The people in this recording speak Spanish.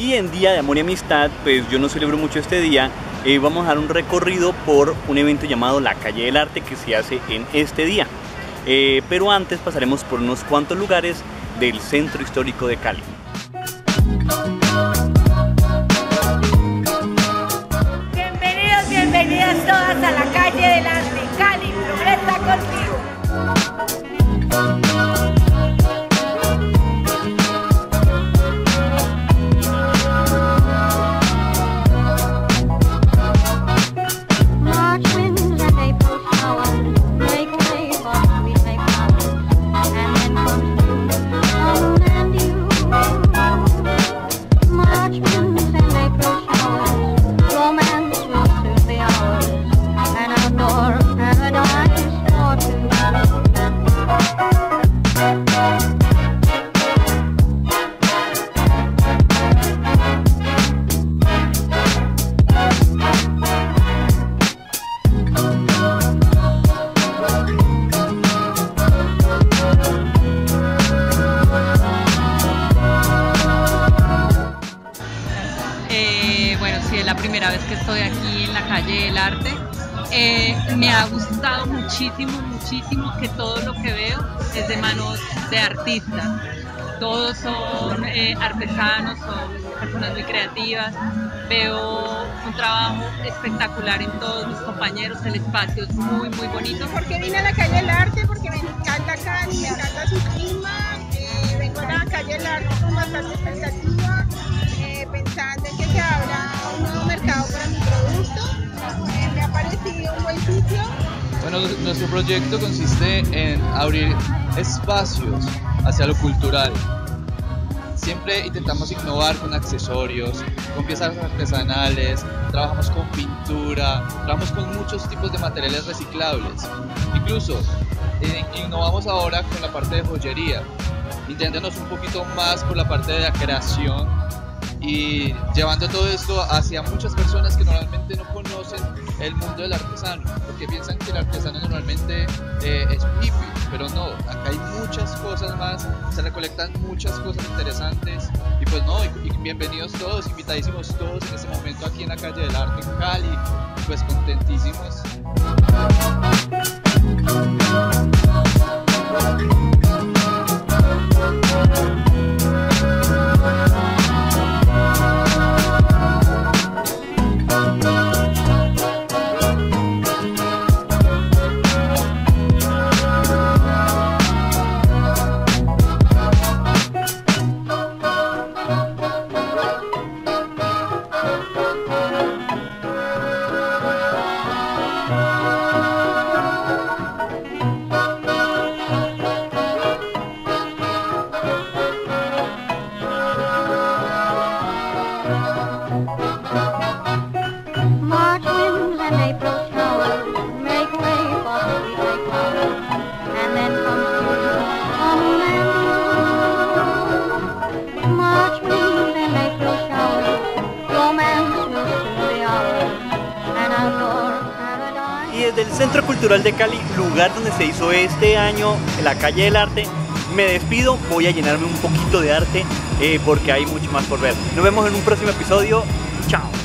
Y en Día de Amor y Amistad, pues yo no celebro mucho este día, eh, vamos a dar un recorrido por un evento llamado La Calle del Arte que se hace en este día. Eh, pero antes pasaremos por unos cuantos lugares del Centro Histórico de Cali. Vez que estoy aquí en la calle del arte. Eh, me ha gustado muchísimo, muchísimo que todo lo que veo es de manos de artistas. Todos son eh, artesanos, son personas muy creativas. Veo un trabajo espectacular en todos mis compañeros. El espacio es muy, muy bonito. ¿Por qué vine a la calle del arte? Porque me encanta Cali, me encanta su clima. eh, vengo a la calle del arte con bastante expectativa, Bueno, nuestro proyecto consiste en abrir espacios hacia lo cultural. Siempre intentamos innovar con accesorios, con piezas artesanales, trabajamos con pintura, trabajamos con muchos tipos de materiales reciclables. Incluso eh, innovamos ahora con la parte de joyería, intentándonos un poquito más por la parte de la creación y llevando todo esto hacia muchas personas que normalmente no conocen el mundo del artesano, porque piensan que el artesano normalmente eh, es hippie, pero no, acá hay muchas cosas más, se recolectan muchas cosas interesantes y pues no, y, y bienvenidos todos, invitadísimos todos en este momento aquí en la calle del arte en Cali, pues contentísimos. Desde el Centro Cultural de Cali, lugar donde se hizo este año la Calle del Arte, me despido, voy a llenarme un poquito de arte eh, porque hay mucho más por ver. Nos vemos en un próximo episodio, chao.